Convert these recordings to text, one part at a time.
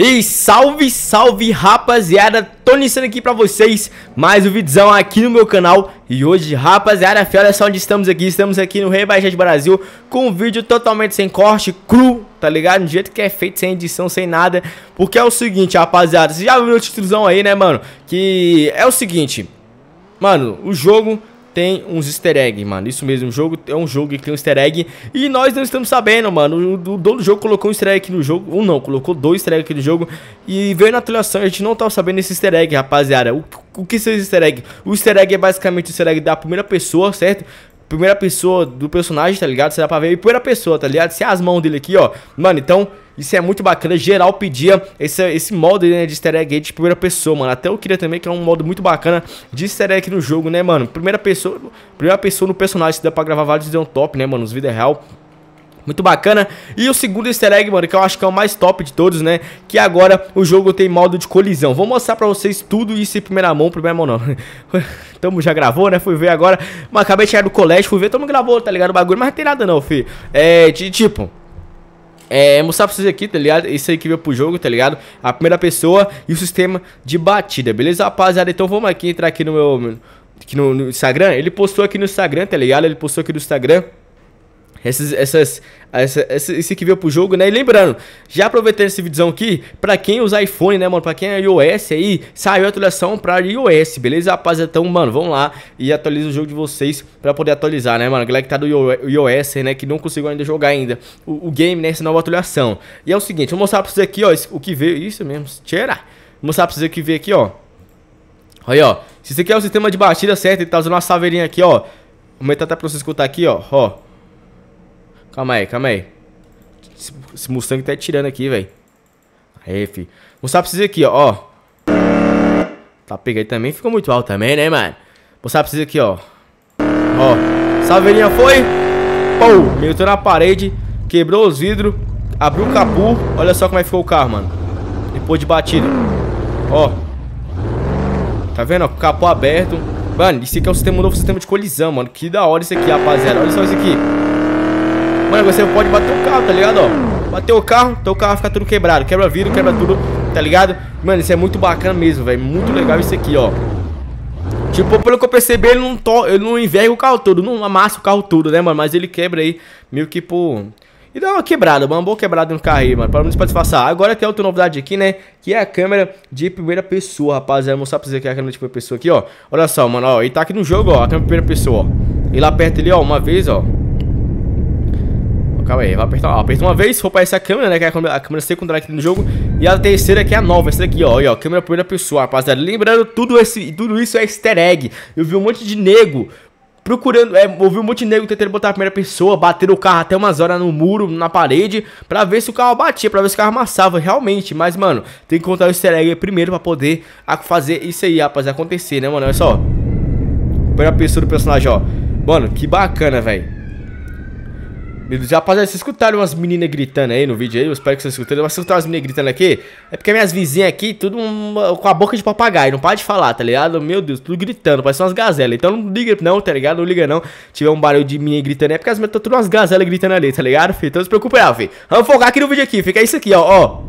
E salve, salve rapaziada, tô iniciando aqui pra vocês mais um vídeo aqui no meu canal E hoje, rapaziada, olha só onde estamos aqui, estamos aqui no Rei Baixete Brasil Com um vídeo totalmente sem corte, cru, tá ligado? Do jeito que é feito, sem edição, sem nada Porque é o seguinte, rapaziada, vocês já viram o título aí, né, mano? Que é o seguinte, mano, o jogo tem uns easter egg, mano. Isso mesmo, o jogo é um jogo que tem um easter egg. E nós não estamos sabendo, mano. O, o dono do jogo colocou um easter egg aqui no jogo. Ou não, colocou dois easter egg aqui no jogo. E veio na atualização, a gente não tava sabendo esse easter egg, rapaziada. O, o que são easter egg? O easter egg é basicamente o easter egg da primeira pessoa, certo? Primeira pessoa do personagem, tá ligado? Você dá pra ver. E primeira pessoa, tá ligado? Se é as mãos dele aqui, ó. Mano, então isso é muito bacana. Geral pedia esse, esse modo né, de easter egg de primeira pessoa, mano. Até eu queria também, que é um modo muito bacana de easter egg no jogo, né, mano? Primeira pessoa, primeira pessoa no personagem, se dá pra gravar vários vídeos top, né, mano? Nos vídeos real. Muito bacana. E o segundo easter egg, mano, que eu acho que é o mais top de todos, né? Que agora o jogo tem modo de colisão. Vou mostrar pra vocês tudo isso em primeira mão. Primeira mão não. tamo já gravou, né? Fui ver agora. Mas acabei de chegar do colégio, fui ver, tamo gravou, tá ligado? O bagulho, mas não tem nada não, fi. É, de tipo... É, mostrar pra vocês aqui, tá ligado? Isso aí que veio pro jogo, tá ligado? A primeira pessoa e o sistema de batida, beleza, rapaziada? Então vamos aqui entrar aqui no meu... Aqui no, no Instagram. Ele postou aqui no Instagram, tá ligado? Ele postou aqui no Instagram essas, essas, essa, esse que veio pro jogo, né? E lembrando, já aproveitando esse vídeo aqui, pra quem usa iPhone, né, mano? Pra quem é iOS aí, saiu a atualização pra iOS, beleza, rapaziada? Então, mano, vamos lá e atualiza o jogo de vocês pra poder atualizar, né, mano? Galera que tá do iOS, né, que não conseguiu ainda jogar ainda o, o game, né, essa nova atualização. E é o seguinte, vou mostrar pra vocês aqui, ó, o que veio, isso mesmo, tira. Vou mostrar pra vocês o que veio aqui, ó. Olha, ó, se isso aqui é o sistema de batida certo, ele tá usando uma saveirinha aqui, ó. Vou aumentar até pra você escutar aqui, ó, ó. Calma aí, calma aí. Esse, esse Mustang tá tirando aqui, velho. Aí, fi. Mostrar pra vocês aqui, ó. Tá pegando também. Ficou muito alto também, né, mano? Mostrar pra vocês aqui, ó. Ó. Saveirinha foi. Pô, meteu na parede. Quebrou os vidros. Abriu o capu. Olha só como é que ficou o carro, mano. Depois de batida. Ó. Tá vendo, ó? Capô aberto. Mano, isso aqui é um, sistema, novo sistema de colisão, mano. Que da hora isso aqui, rapaziada. Olha só isso aqui. Mano, você pode bater o carro, tá ligado, ó? Bater o carro, teu carro fica tudo quebrado. Quebra vidro, quebra tudo, tá ligado? Mano, isso é muito bacana mesmo, velho. Muito legal isso aqui, ó. Tipo, pelo que eu percebi, ele não, to... ele não enverga o carro todo Não amassa o carro todo, né, mano? Mas ele quebra aí, meio que por... E dá uma quebrada, uma boa quebrada no carro aí, mano. Pra não se disfarçar. Agora tem outra novidade aqui, né? Que é a câmera de primeira pessoa, rapaziada. Vou mostrar pra vocês aqui a câmera de primeira pessoa aqui, ó. Olha só, mano, ó. Ele tá aqui no jogo, ó. A câmera de primeira pessoa, ó. Ele aperta ali, ó, uma vez, ó Calma aí, vai apertar, ó, aperta uma vez, for aparecer a câmera, né, que é a câmera, secundária aqui no jogo E a terceira que é a nova, essa daqui, ó, ó, câmera primeira pessoa, rapaziada Lembrando, tudo, esse, tudo isso é easter egg Eu vi um monte de nego procurando, é, ouvi um monte de nego tentando botar a primeira pessoa, bater o carro até umas horas no muro, na parede, pra ver se o carro batia, pra ver se o carro amassava realmente. Mas, mano, tem que contar o easter egg primeiro pra poder fazer isso aí, rapaz, acontecer, né, mano? Olha só. Primeira pessoa do personagem, ó. Mano, que bacana, velho. Deus, rapaziada, vocês escutaram umas meninas gritando aí no vídeo aí? Eu espero que vocês escutaram. Mas vocês escutaram as meninas gritando aqui? É porque minhas vizinhas aqui, tudo uma, com a boca de papagaio, não pode falar, tá ligado? Meu Deus, tudo gritando, parece umas gazelas. Então não liga não, tá ligado? Não liga não. tiver um barulho de menina gritando, é porque as minhas estão tudo umas gazelas gritando ali, tá ligado, filho? Então não se preocupe não, filho. Vamos focar aqui no vídeo aqui, fica isso aqui, ó, ó.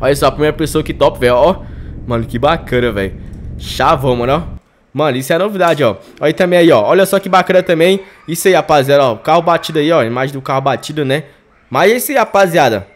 Olha só, a primeira pessoa que top, velho, ó. Mano, que bacana, velho. Chavão, mano, ó. Mano, isso é novidade, ó. Olha também aí, ó. Olha só que bacana também. Isso aí, rapaziada, ó. Carro batido aí, ó. Imagem do carro batido, né? Mas esse, rapaziada.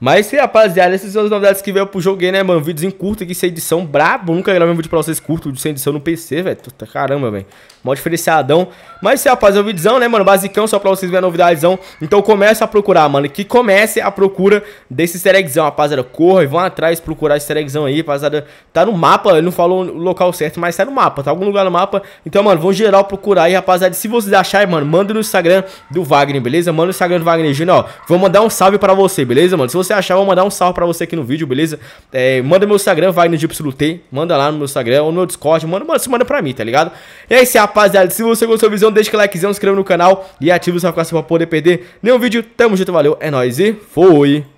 Mas rapaziada, essas são as novidades que veio pro jogo, né, mano? Vídeos em curto aqui, sem edição, brabo. Nunca gravei um vídeo pra vocês curto, sem edição no PC, velho. Caramba, velho. Mó diferenciadão. Mas rapaziada, é um vídeozão, né, mano? Basicão, só pra vocês verem a novidadezão. Então comece a procurar, mano. Que comece a procura desse easter eggzão, rapaziada. Corra e vão atrás procurar esse easter eggzão aí, rapaziada. Tá no mapa, ele não falou o local certo, mas tá no mapa, tá algum lugar no mapa. Então, mano, vão geral procurar aí, rapaziada. Se vocês acharem, mano, manda no Instagram do Wagner, beleza? Manda no Instagram do Wagner Júnior, ó. Vou mandar um salve pra você, beleza, mano? Se você você achar, eu vou mandar um salve pra você aqui no vídeo, beleza? É, manda meu Instagram, vai no DipSLT, manda lá no meu Instagram ou no meu Discord, manda, manda, manda pra mim, tá ligado? E é isso, rapaziada. Se você gostou da visão, deixa o likezão, inscreva no canal e ativa o sininho pra poder perder nenhum vídeo. Tamo junto, valeu, é nóis e foi!